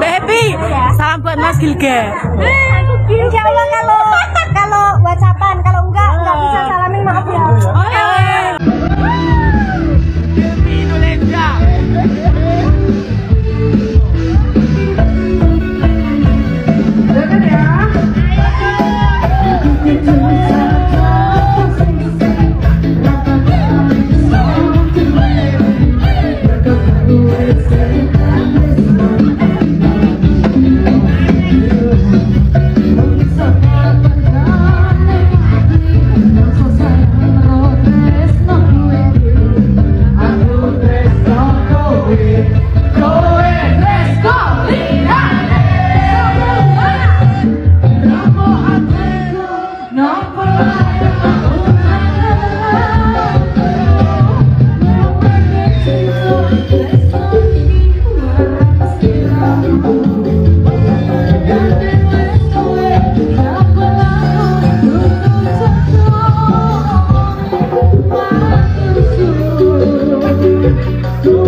Baby, salam buat Mas Gilga. Insya Allah kalau kalau whatsappan, kalau enggak enggak bisa salamin maaf ya. Oke. Indonesia. do